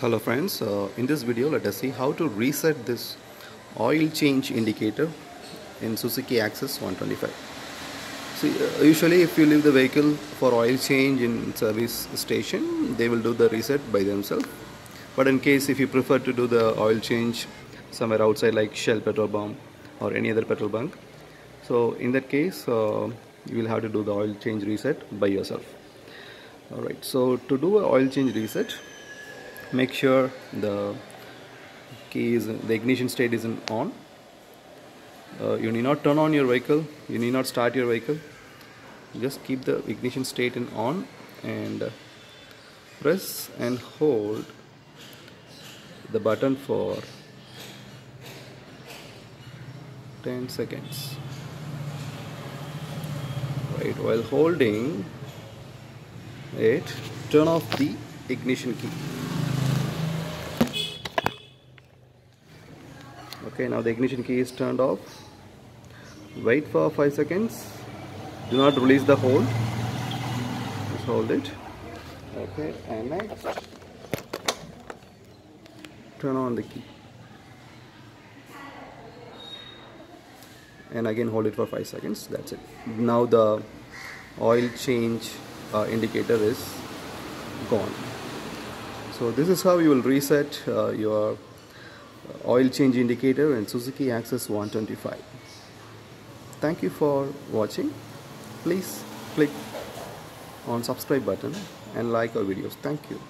Hello friends, uh, in this video let us see how to reset this oil change indicator in Suzuki Access 125. See, uh, usually if you leave the vehicle for oil change in service station, they will do the reset by themselves. But in case if you prefer to do the oil change somewhere outside like Shell petrol pump or any other petrol bunk, so in that case uh, you will have to do the oil change reset by yourself. Alright, so to do a oil change reset, make sure the key is the ignition state is on. Uh, you need not turn on your vehicle. You need not start your vehicle. Just keep the ignition state in on and uh, press and hold the button for 10 seconds. Right while holding it turn off the ignition key okay now the ignition key is turned off. Wait for 5 seconds. Do not release the hold. Just hold it. Okay and next. Turn on the key. And again hold it for 5 seconds. That's it. Now the oil change uh, indicator is gone. So this is how you will reset uh, your oil change indicator and Suzuki Access 125. Thank you for watching. Please click on subscribe button and like our videos. Thank you.